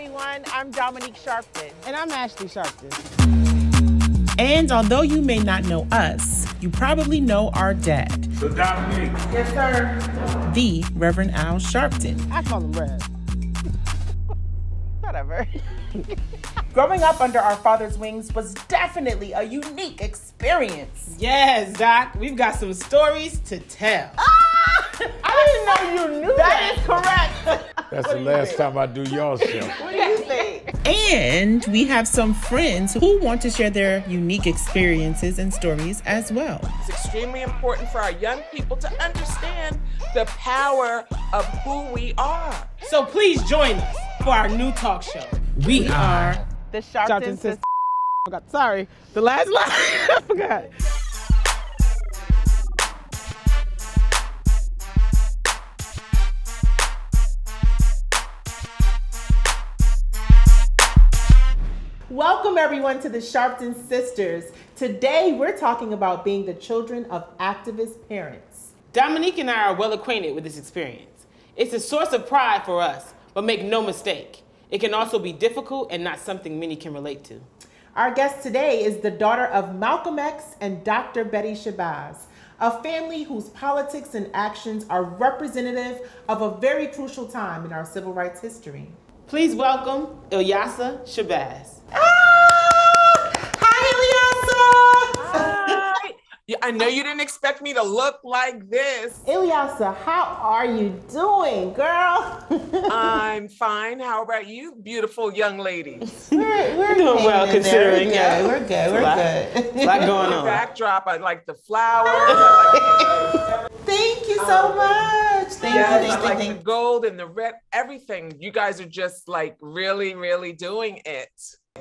everyone. I'm Dominique Sharpton. And I'm Ashley Sharpton. And although you may not know us, you probably know our dad. So Dominique. Yes, sir. The Reverend Al Sharpton. I call him Rev. Whatever. Growing up under our father's wings was definitely a unique experience. Yes, Doc. We've got some stories to tell. I didn't know you knew That that. is correct. That's the last time I do y'all show. What do you think? and we have some friends who want to share their unique experiences and stories as well. It's extremely important for our young people to understand the power of who we are. So please join us for our new talk show. We are The Sharpton Sharpton sisters. sisters. Sorry. The last line. I forgot. Welcome everyone to the Sharpton Sisters. Today we're talking about being the children of activist parents. Dominique and I are well acquainted with this experience. It's a source of pride for us, but make no mistake, it can also be difficult and not something many can relate to. Our guest today is the daughter of Malcolm X and Dr. Betty Shabazz, a family whose politics and actions are representative of a very crucial time in our civil rights history. Please welcome Ilyasah Shabazz. Hi, Hi. Yeah, I know you didn't expect me to look like this. Ilyasah! Ilyasah, how are you doing, girl? I'm fine. How about you, beautiful young lady? we're, we're Doing well, hanging in there. considering, We're yeah. good. We're good. We're lot- good. A lot going The on. backdrop, I like the flowers. Like, Thank you so um, much. Thank yes, you. I Thank like you. the Thank gold and the red, everything. You guys are just like really, really doing it.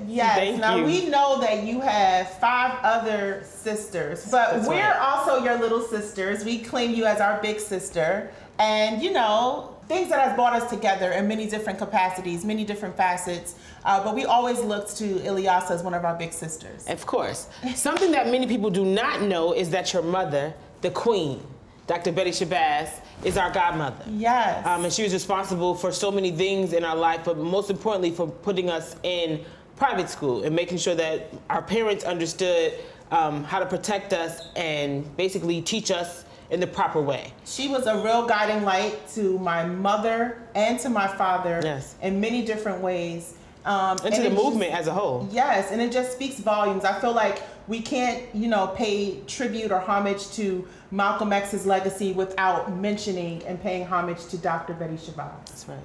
Yes. Thank now you. we know that you have five other sisters, but That's we're right. also your little sisters. We claim you as our big sister, and you know things that has brought us together in many different capacities, many different facets. Uh, but we always looked to Ilyasah as one of our big sisters. Of course. Something that many people do not know is that your mother, the queen, Dr. Betty Shabazz, is our godmother. Yes. Um, and she was responsible for so many things in our life, but most importantly for putting us in private school and making sure that our parents understood um, how to protect us and basically teach us in the proper way. She was a real guiding light to my mother and to my father Yes. in many different ways. Um, And to it the just- movement as a whole. Yes, and it just speaks volumes. I feel like we can't, you know, pay tribute or homage to Malcolm X's legacy without mentioning and paying homage to Dr. Betty Shabazz. That's right.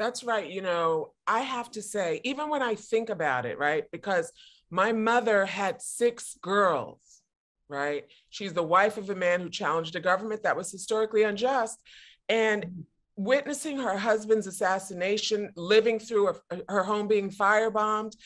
That's right. You know, I have to say, even when I think about it, right? Because my mother had six girls, right? She's the wife of a man who challenged a government that was historically unjust. And mm-hmm. witnessing her husband's assassination, living through a, her home being firebombed,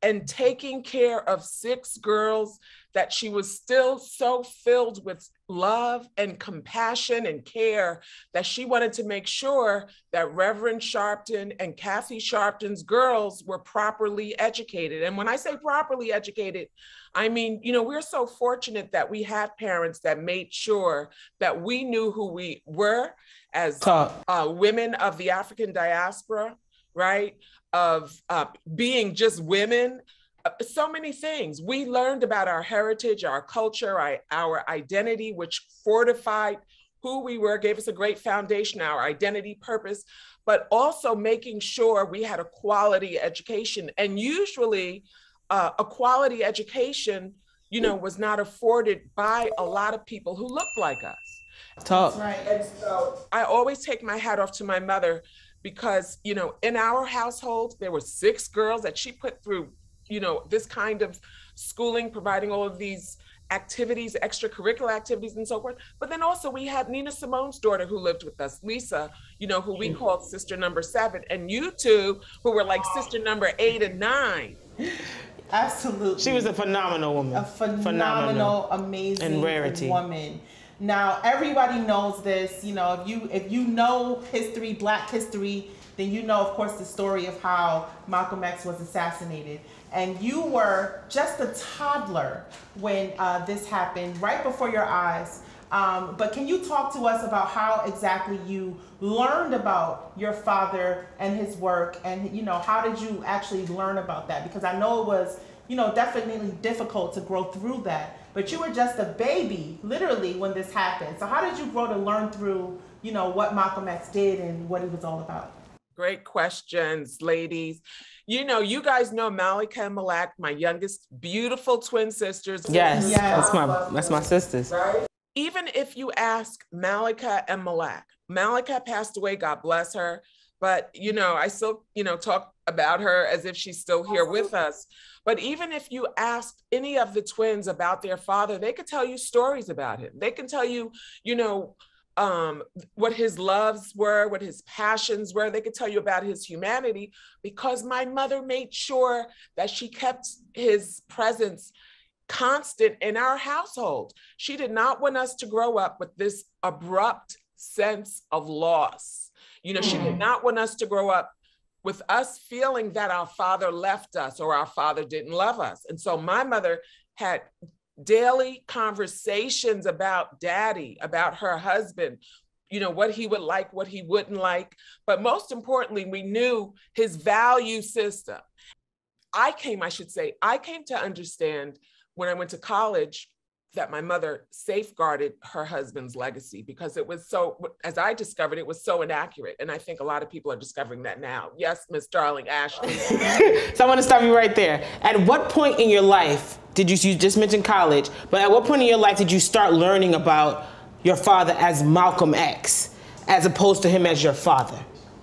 and taking care of six girls that she was still so filled with love and compassion and care that she wanted to make sure that Reverend Sharpton and Kathy Sharpton's girls were properly educated. And when I say properly educated, I mean, you know, we're so fortunate that we had parents that made sure that we knew who we were as uh, women of the African diaspora, right? Of uh, being just women. Uh, So many things. We learned about our heritage, our culture, our, our identity, which fortified who we were, gave us a great foundation, our identity, purpose, but also making sure we had a quality education. And usually, uh, a quality education, you know, was not afforded by a lot of people who looked like us. Talk. Right. And so I always take my hat off to my mother because, you know, in our household, there were six girls that she put through, you know, this kind of schooling, providing all of these activities, extracurricular activities, and so forth. But then also we had Nina Simone's daughter who lived with us, Lisa, you know, who we mm. called sister number seven, and you two who were like sister number eight and nine. Absolutely. She was a phenomenal woman. a phenomenal, amazing And rarity. woman. Now everybody knows this. You know, if you if you know history, Black history, then you know, of course, the story of how Malcolm X was assassinated. And you were just a toddler when uh, this happened, right before your eyes. Um, but can you talk to us about how exactly you learned about your father and his work, and you know how did you actually learn about that? Because I know it was you know definitely difficult to grow through that. But you were just a baby, literally, when this happened. So how did you grow to learn through you know what Malcolm X did and what he was all about? Great questions, ladies. You know, you guys know Malika and Malak, my youngest, beautiful twin sisters. Yes, Yes. that's my that's my sisters. Right? Even if you ask Malika and Malak, Malika passed away, God bless her. But, you know, I still, you know, talk about her as if she's still here with us. But even if you asked any of the twins about their father, they could tell you stories about him. They can tell you, you know, um, what his loves were, what his passions were. They could tell you about his humanity because my mother made sure that she kept his presence constant in our household. She did not want us to grow up with this abrupt sense of loss. You know, she did not want us to grow up with us feeling that our father left us or our father didn't love us. And so my mother had daily conversations about daddy, about her husband, you know, what he would like, what he wouldn't like. But most importantly, we knew his value system. I came, I should say, I came to understand when I went to college that my mother safeguarded her husband's legacy because it was so, as I discovered, it was so inaccurate. And I think a lot of people are discovering that now. Yes, Miss Darling Ashley. So I want to stop you right there. At what point in your life did you, you just mentioned college, but at what point in your life did you start learning about your father as Malcolm X, as opposed to him as your father?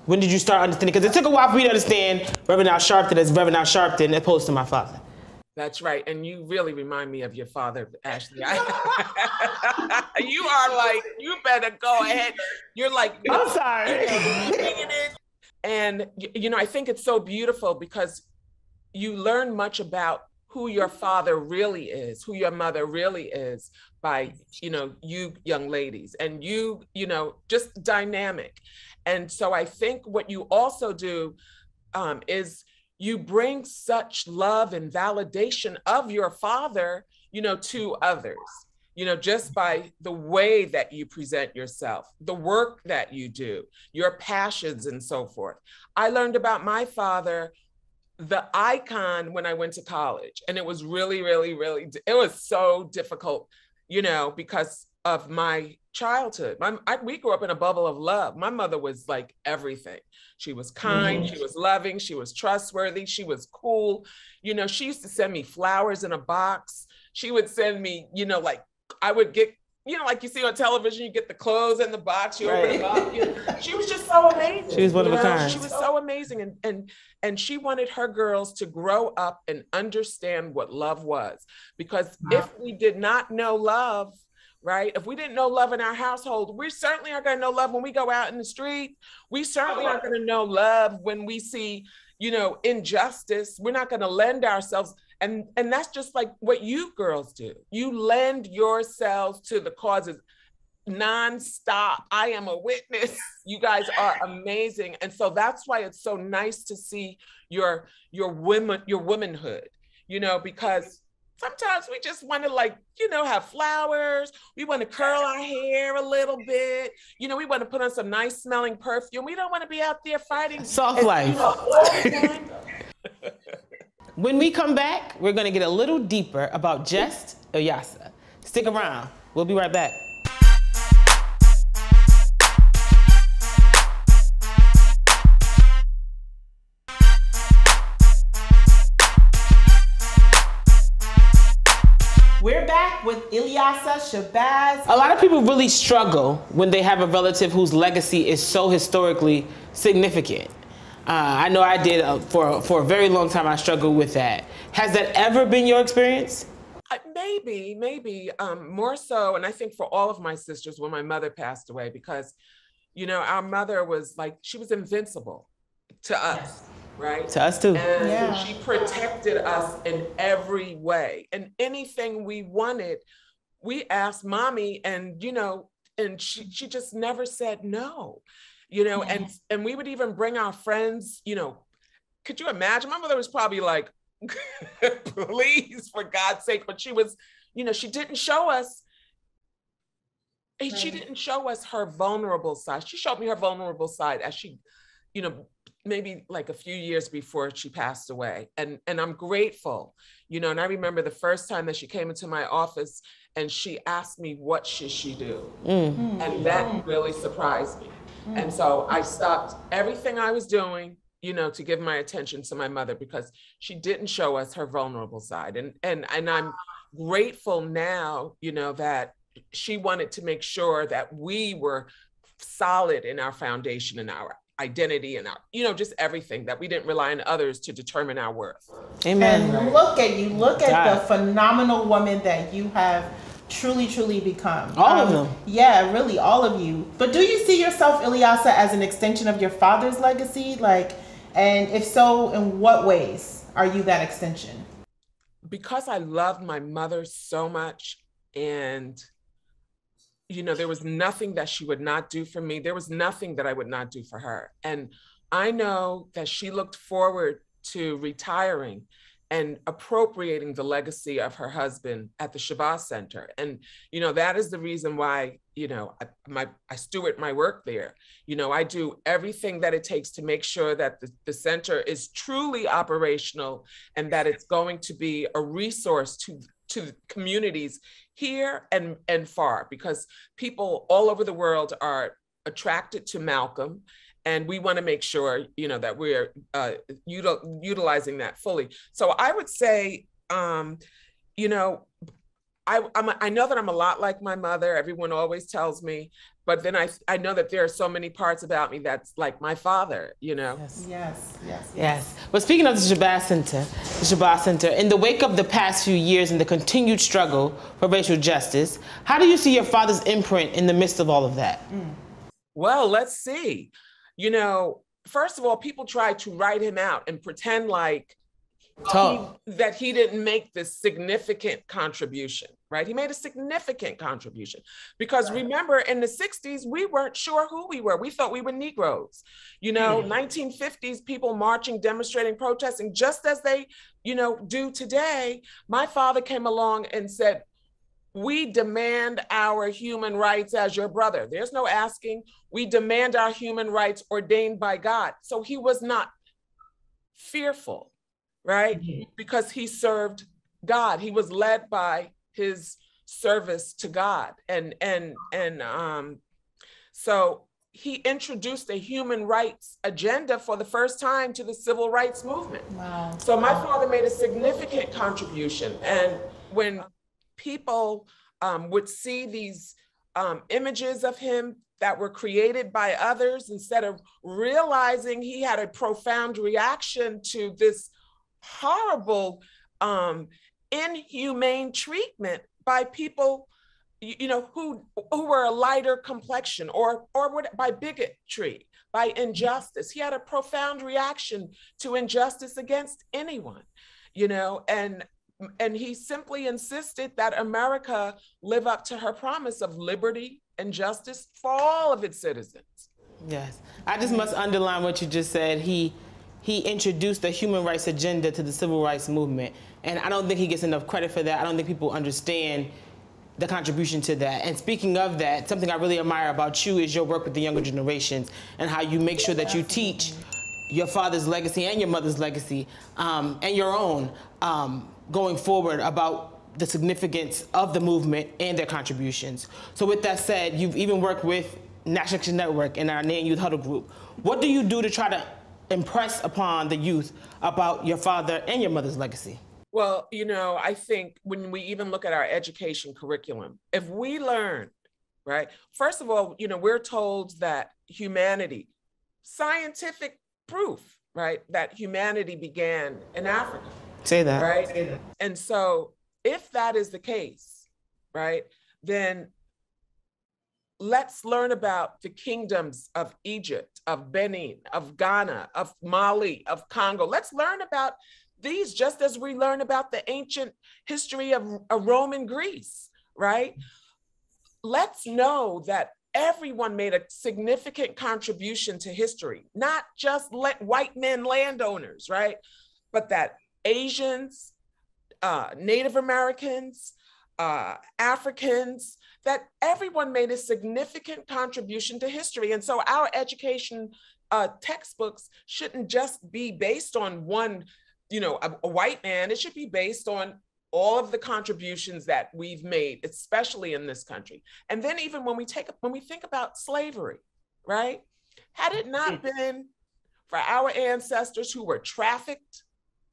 When did you start understanding? Because it took a while for me to understand Reverend Al Sharpton as Reverend Al Sharpton, as opposed to my father. That's right. And you really remind me of your father, Ashley. I- you are like, you better go ahead. You're like, I'm sorry. And, you know, I think it's so beautiful because you learn much about who your father really is, who your mother really is by, you know, you young ladies and you, you know, just dynamic. And so I think what you also do um, is you bring such love and validation of your father, you know, to others, you know, just by the way that you present yourself, the work that you do, your passions and so forth. I learned about my father, the icon when I went to college. And it was really, really, really, it was so difficult, you know, because of my childhood. My, I, we grew up in a bubble of love. My mother was like everything. She was kind, she mm-hmm. was loving, she was trustworthy, she was cool. You know, she used to send me flowers in a box. She would send me, you know, like I would get, you know, like you see on television, you get the clothes in the box, you open them up. You know, she was just so amazing. She was one of a kind. She was so amazing. And and and she wanted her girls to grow up and understand what love was. Because if we did not know love, right? If we didn't know love in our household, we certainly aren't going to know love when we go out in the street. We certainly aren't going to know love when we see, you know, injustice. We're not going to lend ourselves. And, and that's just like what you girls do. You lend yourselves to the causes nonstop. I am a witness. You guys are amazing. And so that's why it's so nice to see your your women your womanhood, you know, because sometimes we just want to like you know have flowers we want to curl our hair a little bit you know we want to put on some nice smelling perfume we don't want to be out there fighting Soft life. When we come back, we're gonna get a little deeper about Just Ilyasah. Stick around. We'll be right back. We're back with Ilyasah Shabazz. A lot of people really struggle when they have a relative whose legacy is so historically significant. Uh, I know I did uh, for for a very long time. I struggled with that. Has that ever been your experience? Uh, maybe maybe um, more so and i think for all of my sisters when my mother passed away because you know our mother was like she was invincible to us right To us too. And Yeah. she protected us in every way. And anything we wanted, we asked mommy, and you know, and she she just never said no. You know, and and we would even bring our friends, you know, could you imagine? My mother was probably like, please, for God's sake, but she was, you know, she didn't show us And she didn't show us her vulnerable side. She showed me her vulnerable side as she, you know, maybe like a few years before she passed away. And and I'm grateful, you know, and I remember the first time that she came into my office and she asked me what should she do? Mm. And that really surprised me. And so I stopped everything I was doing, you know, to give my attention to my mother because she didn't show us her vulnerable side. And and and I'm grateful now, you know, that she wanted to make sure that we were solid in our foundation and our identity and our, you know, just everything that we didn't rely on others to determine our worth. Amen. And look at you, look at God. the phenomenal woman that you have truly, truly become. Um, All of them. Yeah, really, all of you. But do you see yourself, Ilyasah, as an extension of your father's legacy? Like, and if so, in what ways are you that extension? because I loved my mother so much and you know there was nothing that she would not do for me there was nothing that I would not do for her and I know that she looked forward to retiring and appropriating the legacy of her husband at the Shabazz Center. And you know that is the reason why you know I, my I steward my work there. You know I do everything that it takes to make sure that the, the center is truly operational and that it's going to be a resource to to communities here and and far because people all over the world are attracted to Malcolm and we want to make sure you know that we're uh, util- utilizing that fully so i would say um, you know I, I'm, I know that I'm a lot like my mother. Everyone always tells me, but then I, I know that there are so many parts about me that's like my father. You know, Yes. Yes, yes, Yes. But speaking of the Shabazz Center, the Shabazz Center, in the wake of the past few years and the continued struggle for racial justice, how do you see your father's imprint in the midst of all of that? Well, let's see. You know, first of all, people try to write him out and pretend like he- that he didn't make this significant contribution, right? He made a significant contribution because remember in the 60s, we weren't sure who we were. We thought we were Negroes. You know, mm-hmm. 1950s, people marching, demonstrating, protesting, just as they, you know, do today. My father came along and said, we demand our human rights as your brother. There's no asking. We demand our human rights ordained by God. So he was not fearful, right? Because he served God. He was led by his service to God. And and and um so he introduced a human rights agenda for the first time to the civil rights movement. Wow. So my father made a significant contribution. And when people um, would see these um, images of him that were created by others, instead of realizing he had a profound reaction to this horrible, um, inhumane treatment by people you, know who who were a lighter complexion or or what by bigotry by injustice. He had a profound reaction to injustice against anyone you know and and he simply insisted that america live up to her promise of liberty and justice for all of its citizens Yes. I just must underline what you just said. He he introduced the human rights agenda to the civil rights movement. And I don't think he gets enough credit for that. I don't think people understand the contribution to that. And speaking of that, something I really admire about you is your work with the younger generations and how you make sure that you teach your father's legacy and your mother's legacy um, and your own um, going forward about the significance of the movement and their contributions. So with that said, you've even worked with National Action Network and our Nan Youth Huddle Group. What do you do to try to impress upon the youth about your father and your mother's legacy? Well, you know, I think when we even look at our education curriculum, if we learn, right, first of all, you know, we're told that humanity, scientific proof, right, that humanity began in Africa, Say that. right? And so if that is the case, right, then let's learn about the kingdoms of Egypt, of Benin, of Ghana, of Mali, of Congo. Let's learn about these just as we learn about the ancient history of, of Roman Greece, right? Let's know that everyone made a significant contribution to history, not just white men landowners, right? But that Asians, uh, Native Americans, uh, Africans, that everyone made a significant contribution to history. And so our education uh, textbooks shouldn't just be based on one, you know, a, a white man. It should be based on all of the contributions that we've made, especially in this country. And then even when we take when we think about slavery, right? Had it not mm. been for our ancestors who were trafficked,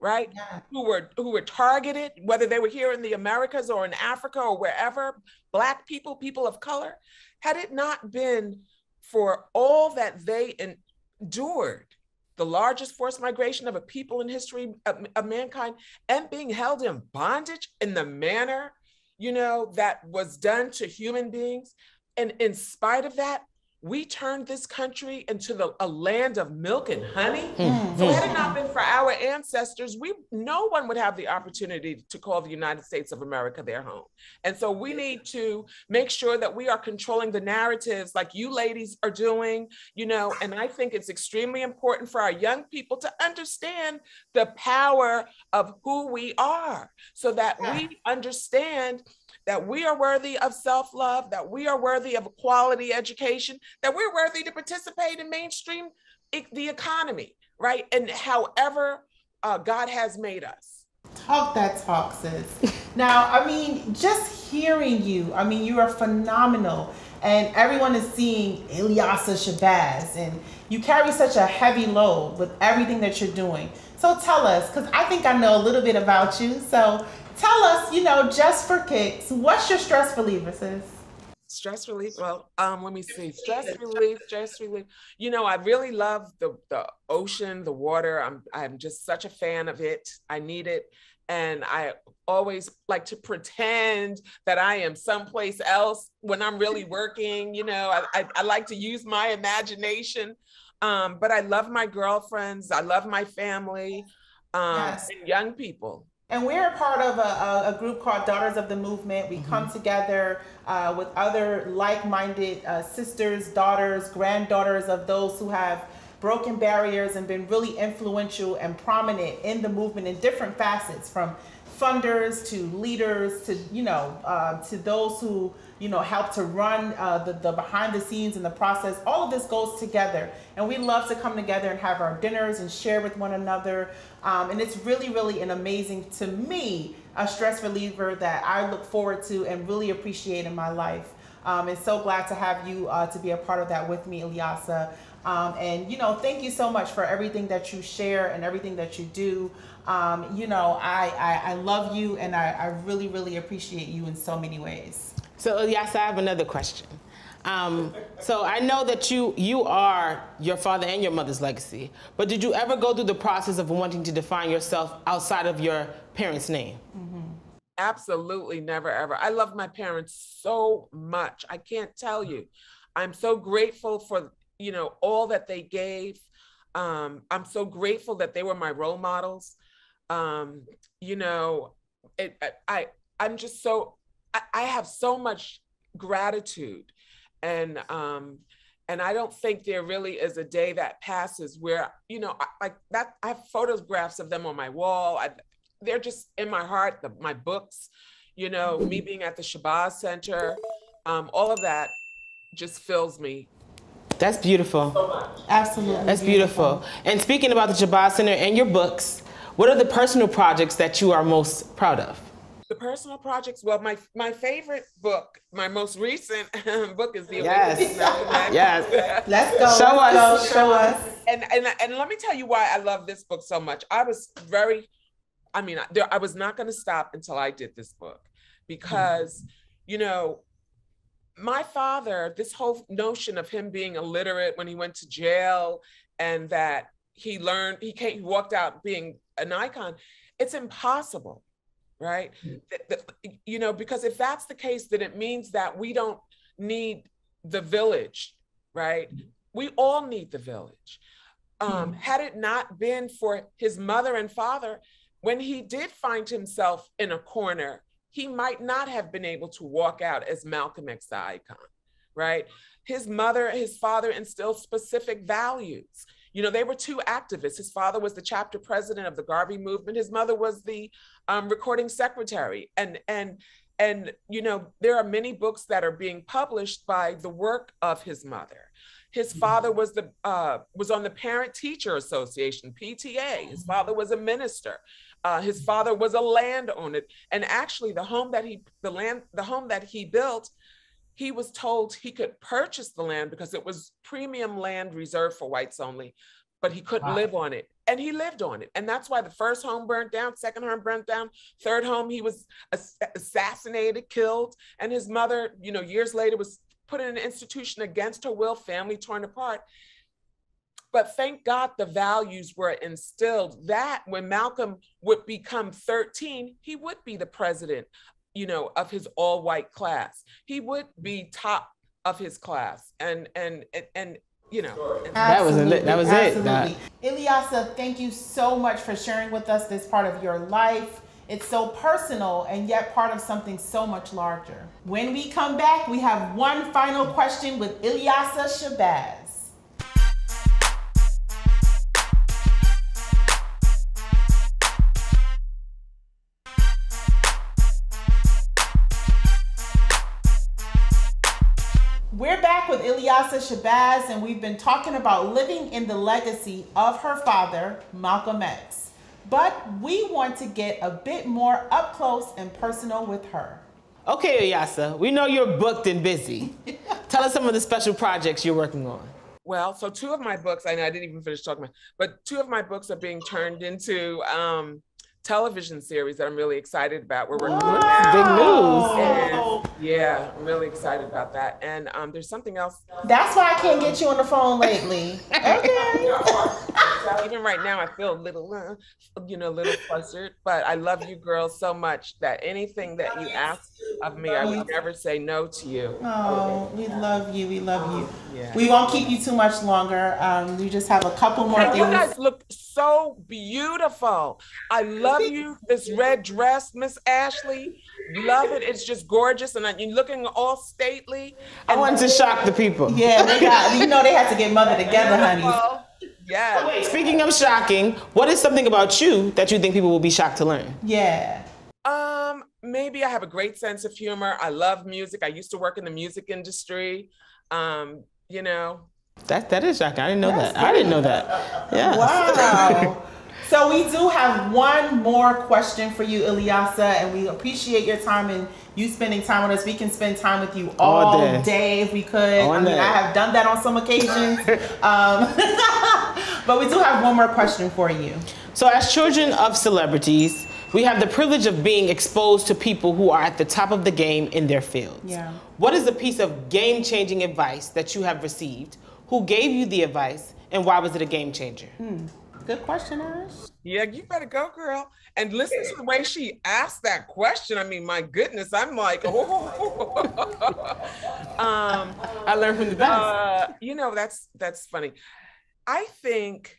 right? Yeah. Who were who were targeted, whether they were here in the Americas or in Africa or wherever, black people, people of color, had it not been for all that they endured, the largest forced migration of a people in history of, of mankind, and being held in bondage in the manner, you know, that was done to human beings. And in spite of that, we turned this country into the, a land of milk and honey. Mm-hmm. So had it not been for our ancestors, we no one would have the opportunity to call the United States of America their home. And so we need to make sure that we are controlling the narratives like you ladies are doing, you know, and I think it's extremely important for our young people to understand the power of who we are so that yeah. we understand that we are worthy of self love, that we are worthy of quality education, that we're worthy to participate in mainstream the economy, right? And however uh, God has made us. Talk that talk, sis. now, I mean, just hearing you, I mean, you are phenomenal. And everyone is seeing Ilyasah Shabazz, and you carry such a heavy load with everything that you're doing. So tell us, because I think I know a little bit about you. So tell us, you know, just for kicks, what's your stress reliever, sis? Stress relief. Well, um, let me see. Stress relief, stress relief. You know, I really love the the ocean, the water. I'm I'm just such a fan of it. I need it. And I always like to pretend that I am someplace else when I'm really working. You know, I, I, I like to use my imagination. Um, but I love my girlfriends. I love my family um, yes. and young people. And we're a part of a, a, group called Daughters of the Movement. We mm-hmm. come together uh, with other like minded uh, sisters, daughters, granddaughters of those who have broken barriers and been really influential and prominent in the movement in different facets from funders to leaders to you know uh, to those who you know help to run uh, the, the behind the scenes and the process. All of this goes together. And we love to come together and have our dinners and share with one another. Um, and it's really really an amazing to me a stress reliever that i look forward to and really appreciate in my life. Um, and so glad to have you uh, to be a part of that with me Ilyasah um, and you know thank you so much for everything that you share and everything that you do um, you know, I, I, I, love you and I, I really, really appreciate you in so many ways. So, yes, I have another question. Um, so I know that you you are your father and your mother's legacy, but did you ever go through the process of wanting to define yourself outside of your parents' name? Mm-hmm. Absolutely, never ever. I love my parents so much. I can't tell you. I'm so grateful for you know all that they gave. Um, I'm so grateful that they were my role models um, you know, it, I I'm just so I, I have so much gratitude, and um, and I don't think there really is a day that passes where you know I, like that. I have photographs of them on my wall. I, they're just in my heart. The, my books, you know, me being at the Shabazz Center, um, all of that just fills me that's beautiful. So Absolutely. That's beautiful. beautiful. And speaking about the Shabazz Center and your books, what are the personal projects that you are most proud of? The personal projects. Well, my my favorite book, my most recent book is the yes, yes. Let's go. Show let's us. Go, show us. And and and let me tell you why I love this book so much. I was very, I mean, I, I was not going to stop until I did this book, because, mm. you know, my father, this whole notion of him being illiterate when he went to jail, and that he learned he came he walked out being an icon it's impossible right mm. you know because if that's the case then it means that we don't need the village right mm. we all need the village um, mm. had it not been for his mother and father when he did find himself in a corner he might not have been able to walk out as malcolm x the icon right his mother his father instilled specific values you know, they were two activists. His father was the chapter president of the Garvey movement. His mother was the um, recording secretary. And, and and you know there are many books that are being published by the work of his mother his Mm-hmm. father was the uh, was on the parent teacher association pta his father was a minister uh, his father was a landowner. And actually the home that he the land the home that he built he was told he could purchase the land because it was premium land reserved for whites only but he couldn't Wow. live on it. And he lived on it. And that's why the first home burnt down second home burnt down third home he was ass- assassinated killed. And his mother you know years later was put in an institution against her will family torn apart but thank god the values were instilled that when malcolm would become 13 he would be the president you know of his all white class he would be top of his class and and and, and you know and- That was it. That was it. Absolutely. Ilyasah, thank you so much for sharing with us this part of your life. It's so personal and yet part of something so much larger. When we come back, we have one final question with Ilyasah Shabazz. Back with Ilyasah Shabazz, and we've been talking about living in the legacy of her father, Malcolm X. But we want to get a bit more up close and personal with her. Okay, Ilyasah, we know you're booked and busy. Tell us some of the special projects you're working on. Well, so two of my books, I know I didn't even finish talking about, but two of my books are being turned into um, television series that I'm really excited about. We're working on. Big news. And yeah, I'm really excited about that. And um, there's something else. that's why I can't get you on the phone lately. Okay. Even right now, I feel a little, uh, you know, a little flustered. But I love you girls so much that anything that you ask of me, I would never say no to you. Oh, we love you. We love you. Yeah. We won't keep you too much longer. Um, we just have a couple more And you guys look so beautiful. I love you. This red dress, Miss Ashley. Love it. It's just gorgeous. And you're looking all stately. I wanted to shock the people. Yeah, they got. You know they had to get mother together, honey. Beautiful. Yeah. Wait, speaking of shocking, what is something about you that you think people will be shocked to learn? Yeah. Um, maybe I have a great sense of humor. I love music. I used to work in the music industry. Um, you know, That that is shocking. I didn't know that. I didn't know that. Yeah. Wow. so we do have one more question for you, Ilyasah, and we appreciate your time and you spending time with us. We can spend time with you all, All day. day. if we could. All I mean, day. I have done that on some occasions. um, but we do have one more question for you. So, as children of celebrities, we have the privilege of being exposed to people who are at the top of the game in their fields. Yeah. What is a piece of game changing advice that you have received? Who gave you the advice, and why was it a game changer? Good question, Ash. yeah, you better go, girl. And listen to the way she asked that question. I mean, my goodness, I'm like, oh. um, I learned from the best. uh, you know, that's that's funny. I think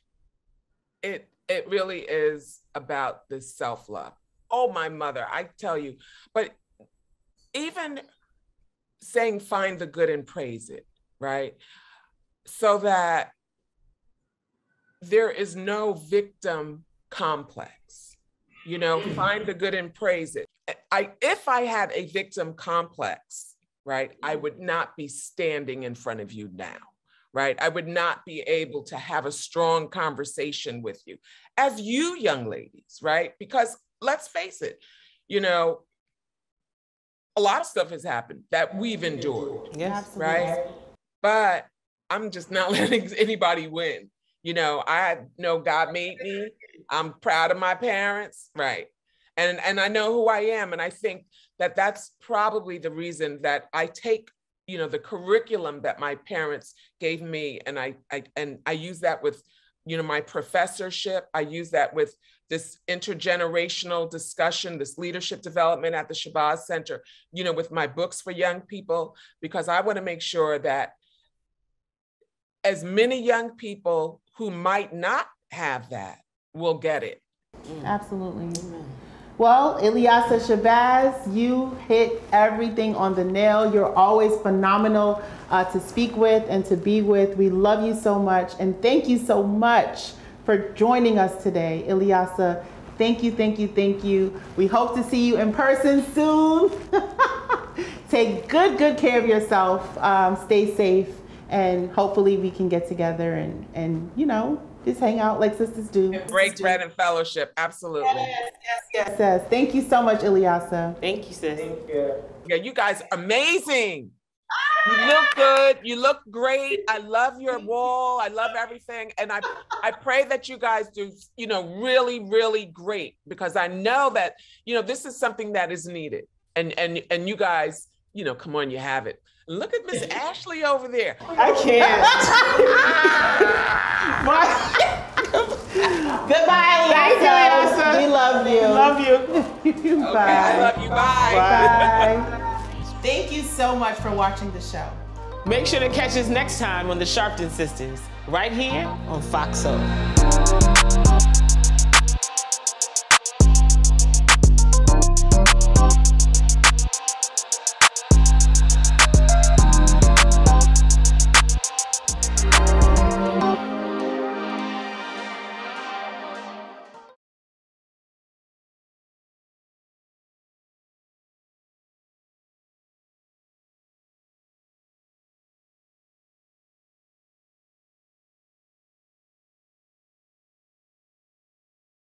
it it really is about this self love. Oh, my mother, I tell you. But even saying find the good and praise it, right? So that there is no victim complex. You know, mm. find the good and praise it. I if I had a victim complex, right, I mm. would not be standing in front of you now right? I would not be able to have a strong conversation with you as you young ladies, right? Because let's face it, you know, a lot of stuff has happened that we've endured, yes. right? But I'm just not letting anybody win. You know, I know God made me. I'm proud of my parents, right? And and I know who I am, and I think that that's probably the reason that I take you know the curriculum that my parents gave me and I, I and i use that with you know my professorship. I use that with this intergenerational discussion this leadership development at the shabazz center you know with my books for young people because i want to make sure that as many young people who might not have that will get it. Absolutely. Well, Ilyasah Shabazz, you hit everything on the nail. You're always phenomenal uh, to speak with and to be with. We love you so much. And thank you so much for joining us today, Ilyasah. Thank you, thank you, thank you. We hope to see you in person soon. Take good, good care of yourself. Um, stay safe, and hopefully we can get together and and you know just hang out like sisters do. Break bread and fellowship. Absolutely. Yes, yes, yes, yes. Thank you so much, Ilyasah. Thank you, sis. Thank you. Yeah, you guys are amazing. Ah! You look good. You look great. I love your wall. I love everything. And I I pray that you guys do, you know, really, really great because I know that, you know, this is something that is needed. And and and you guys, you know, come on, you have it. Look at Miss Ashley over there. I can't. Goodbye, Ilyasah. We love you. Love you. Bye. I love you. Bye. Bye. Thank you so much for watching the show. Make sure to catch us next time on the Sharpton Sisters, right here on Fox Soul.